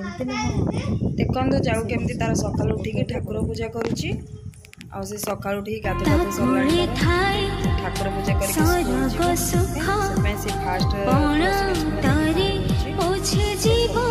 ଏମିତି ନୁହଁ ଦେଖନ୍ତୁ ଯାଉ କେମିତି ତାର ସକାଳୁ ଉଠିକି ଠାକୁର ପୂଜା କରୁଛି ଆଉ ସେ ସକାଳୁ ଉଠିକି ଗାଧୁଆ ଗାଧୁ ଠାକୁର ପୂଜା କରିକି ସେଥିପାଇଁ ସେ ଫାଷ୍ଟ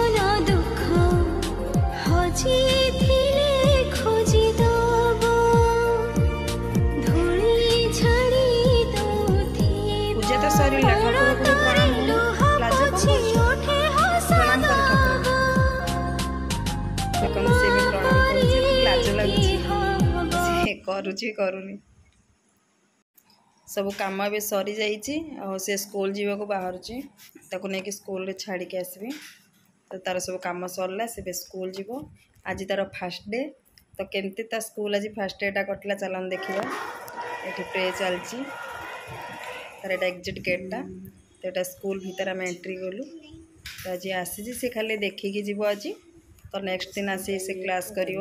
सरुच्छ करूनी सब कम ए सरी जा स्कूल जावाक बाहर नहीं कि स्कूल छाड़ी आसवी तो तार सब कम सरला से भी स्कूल जीव आज तार फास्ट डे तो कमी ता स्कूल आज फास्ट डेटा कटला चल देखा ये प्रे चल तार एक्जिट गेटा तो यहाँ स्कूल भितर आम एंट्री गलु तो आज आसी खाली जीव आज तो नेक्स्ट दिन आस क्लास कर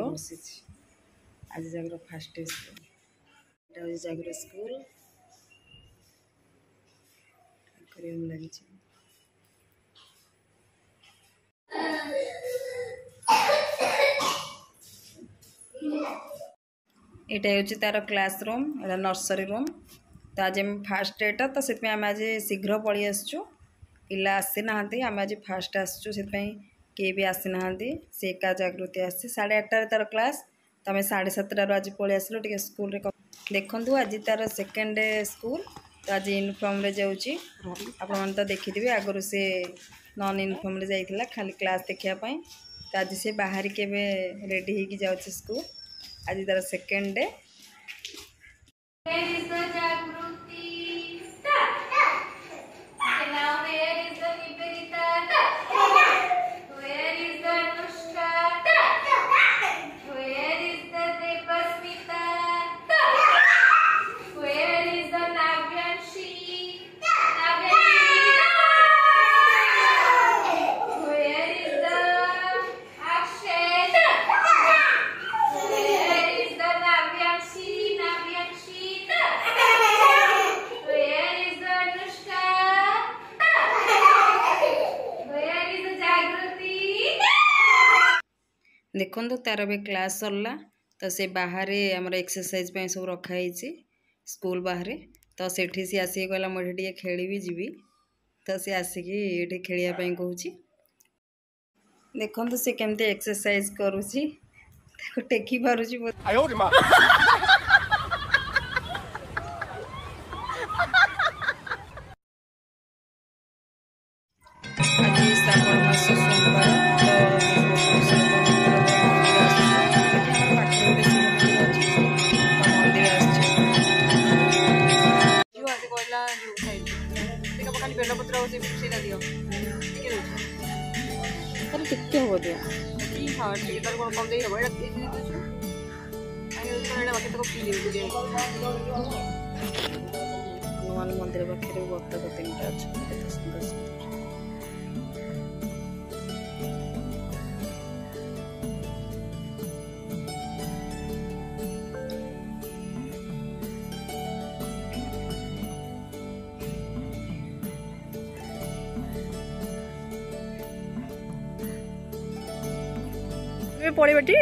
আজিজাগুলো ফার্স্ট স্কুল এটা আজিজাগুলো স্কুল লাগছে এটা হচ্ছে তার ক্লাসরুম এটা নর্সরি রুম তো আজ আমি ফার্স্ট এটা তো সেপাই আমি আজ শীঘ্র পড়ে আসছু ପିଲା ଆସିନାହାନ୍ତି ଆମେ ଆଜି ଫାଷ୍ଟ ଆସିଛୁ ସେଥିପାଇଁ বি ବି ଆସିନାହାନ୍ତି ସେ ଏକା ଜାଗୃତି ଆସିଛି ସାଢ଼େ ଆଠଟାରେ ତା'ର କ୍ଲାସ୍ ତୁମେ ସାଢ଼େ ସାତଟାରୁ ଆଜି ପଳେଇ ଆସିଲ ଟିକେ ସ୍କୁଲରେ ଦେଖନ୍ତୁ ଆଜି ତା'ର ସେକେଣ୍ଡ ଡେ ସ୍କୁଲ ତ ଆଜି ୟୁନିଫର୍ମରେ ଯାଉଛି ଆପଣମାନେ ତ ଦେଖିଥିବେ ଆଗରୁ ସେ ନନ୍ ୟୁନିଫର୍ମରେ ଯାଇଥିଲା ଖାଲି କ୍ଲାସ୍ ଦେଖିବା ପାଇଁ ତ ଆଜି ସେ ବାହାରିକି ଏବେ ରେଡ଼ି ହେଇକି ଯାଉଛି ସ୍କୁଲ ଆଜି ତା'ର ସେକେଣ୍ଡ ଡେ ଦେଖନ୍ତୁ ତା'ର ଏବେ କ୍ଲାସ୍ ସରିଲା ତ ସେ ବାହାରେ ଆମର ଏକ୍ସରସାଇଜ୍ ପାଇଁ ସବୁ ରଖାହେଇଛି ସ୍କୁଲ ବାହାରେ ତ ସେଠି ସିଏ ଆସିକି କହିଲା ମୁଁ ଏଠି ଟିକେ ଖେଳିବି ଯିବି ତ ସିଏ ଆସିକି ଏଠି ଖେଳିବା ପାଇଁ କହୁଛି ଦେଖନ୍ତୁ ସେ କେମିତି ଏକ୍ସରସାଇଜ୍ କରୁଛି ତାକୁ ଟେକି ପାରୁଛି কমপ্লেন হবো এটা এই দিদি আমি এটা বাকি তোকে ফিলিং বুঝে হনুমান মন্দিরের পাখের বক্তা তিনটা আছে সুন্দর সুন্দর ভাবে পড়ে বাটি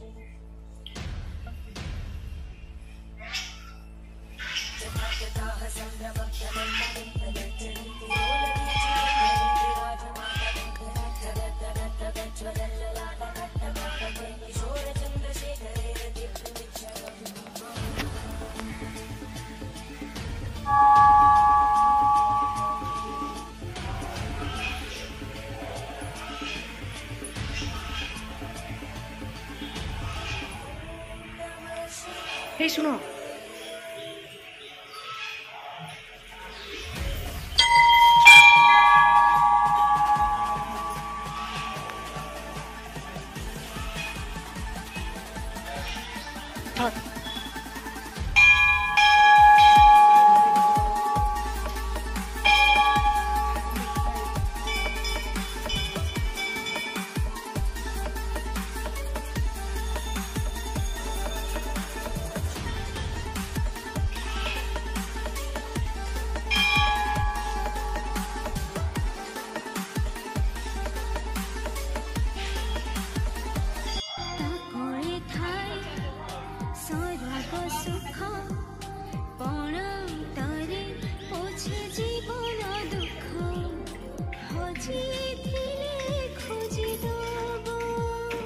Thank Hey, Suno.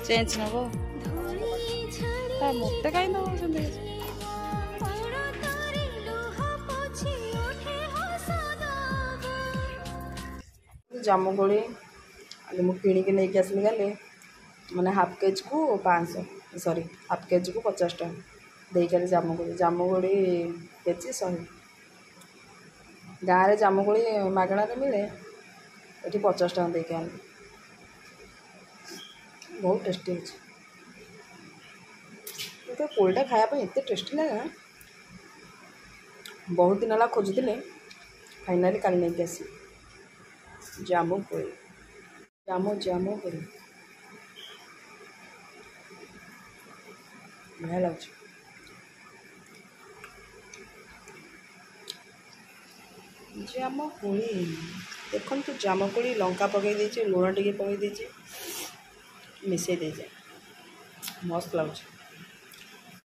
ଚେଞ୍ଜ ନେବ ତା ମୋତେ କାହିଁ ନେଉଛନ୍ତି ଜାମୁକୋଳି ମୁଁ କିଣିକି ନେଇକି ଆସିଲି କାଲି ମାନେ ହାଫ୍ କେଜ୍କୁ ପାଞ୍ଚଶହ ସରି ହାଫ୍ କେଜ୍କୁ ପଚାଶ ଟଙ୍କା ଦେଇକାଲି ଜାମୁକୋଳି ଜାମୁକୋଳି କେଜି ଶହେ ଗାଁରେ ଜାମୁକୋଳି ମାଗଣାରେ ମିଳେ ଏଠି ପଚାଶ ଟଙ୍କା ଦେଇକି ଆଣିଲି बहुत टेस्टी ମୋତେ କୋଳିଟା ଖାଇବା ପାଇଁ ଏତେ ଟେଷ୍ଟି ଲାଗିଲା ବହୁତ ଦିନ ହେଲା ଖୋଜୁଥିଲେ ଫାଇନାଲି କାଲି ନେଇକି ଆସିବି ଜାମୁ କୋଳି ଜାମୁ ଜାମୁ କୋଳି ବଢ଼ିଆ ଲାଗୁଛି ଜାମ କୋଳି ଦେଖନ୍ତୁ ଜାମ କୋଳି ଲଙ୍କା ପକାଇ ଦେଇଛି ଲୁଣ ଟିକେ ପକାଇ ଦେଇଛି মিশিয়ে দিয়েছে মস্ত লাগছে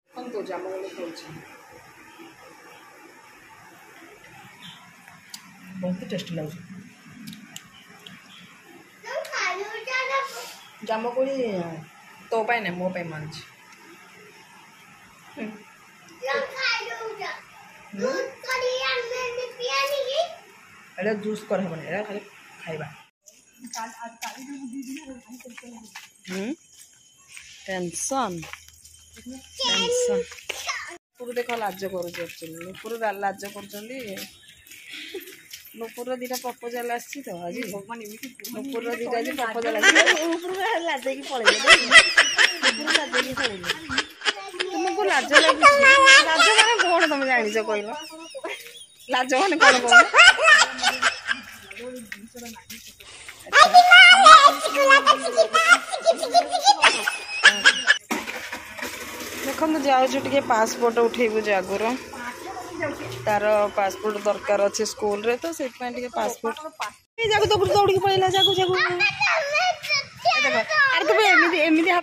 এখন তো জামাগুলো চলছে বহুত টেস্টি লাগুছে জামগুলি তো পাই না মো পাই মানছি এটা জুস করা হবনি এটা খালি খাইবা হুম টেনশন টেনশন ଲୋକକୁ ଦେଖ ଲାଜ କରୁଛନ୍ତି ଲୋକରୁ ଲାଜ କରୁଛନ୍ତି ଲୋକର ଦିଟା ପ୍ରପୋଜାଲ ଆସିଛି ତ ଆଜି ଲୋକର ଦିଟା ଆଜି ପ୍ରପୋଜାଲ ଆସିଛି ତୁମକୁ ଲାଜ ଲାଗୁଛି ଲାଜ ମାନେ କଣ ତମେ ଜାଣିଛ କହିଲ ଲାଜ ମାନେ କଣ କହୁଛ देख जाऊँ पासपोर्ट उठेबू जगुर तार पासपोर्ट दरकार अच्छे स्कूल रे तो से पासपोर्ट दौड़ी पड़ेगा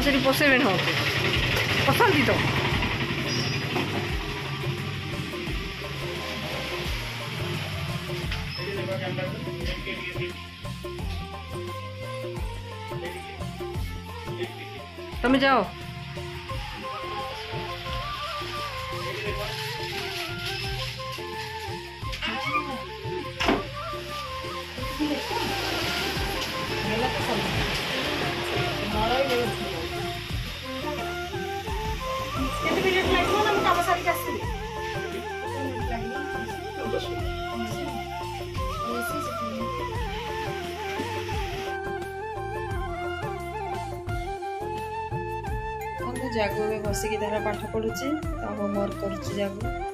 azeri poseven hote pasandito તમે જાઓ Thank you. ଯାହାକୁ ଏବେ ବସିକି ତାର ପାଠ ପଢ଼ୁଛି ତା ହୋମୱାର୍କ କରୁଛି ଯାହାକୁ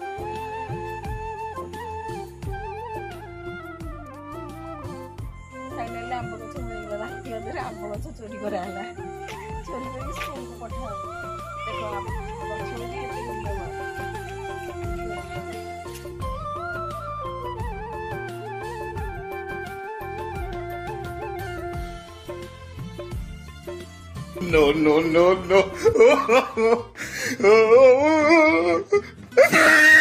no, no, no, no.